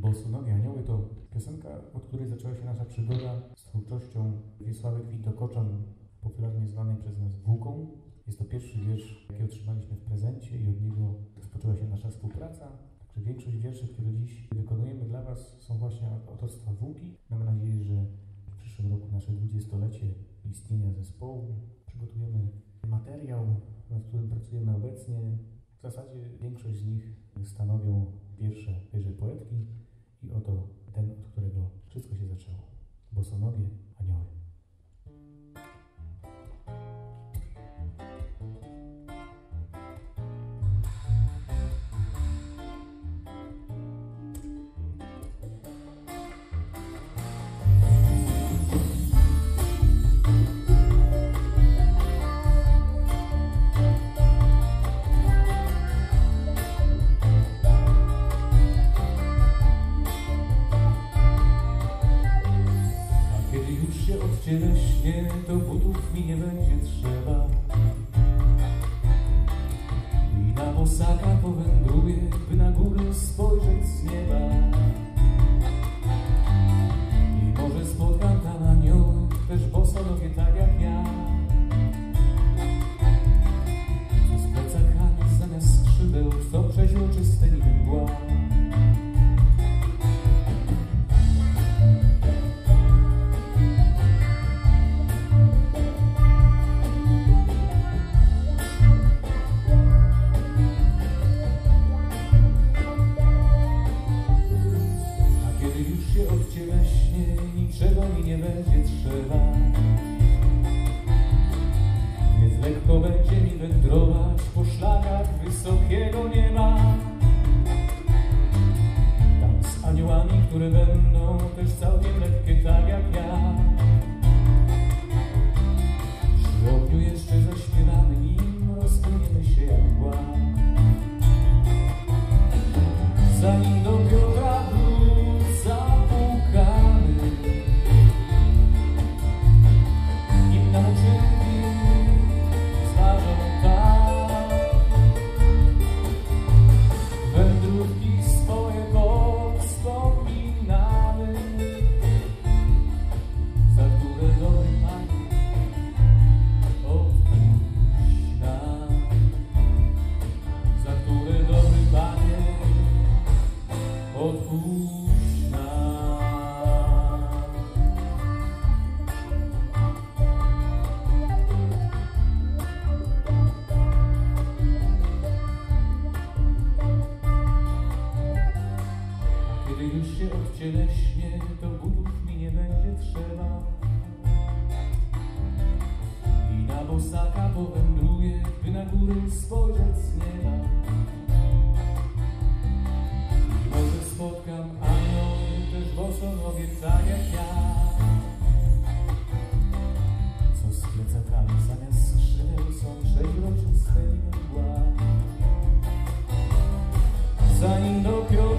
Bosonowie Anioły to piosenka, od której zaczęła się nasza przygoda z twórczością Wiesławy Kwitokoczan, popularnie zwanej przez nas Włóką. Jest to pierwszy wiersz, jaki otrzymaliśmy w prezencie i od niego rozpoczęła się nasza współpraca. Także większość wierszy, które dziś wykonujemy dla Was są właśnie autorstwa Włóki. Mamy nadzieję, że w przyszłym roku nasze dwudziestolecie istnienia zespołu przygotujemy materiał, nad którym pracujemy obecnie. W zasadzie większość z nich stanowią wiersze tejże poetki i oto ten, od którego wszystko się zaczęło. Bosonowie, już się odcielę śnie, to butów mi nie będzie trzeba. I na bosaka powędruję, by na górę spojrzeć będzie trzeba. Więc lekko będzie mi wędrować po szlakach wysokiego nieba. Tam z aniołami, które będą też całkiem lekkie, tak jak ja. Kiedy już się odcielę śnie, to butów mi nie będzie trzeba. I na bosaka powędruję, by na góry spojrzeć z nieba. Miasto z plecakami zamiast skrzydeł są przeźroczyste mgła. Zanim dopiero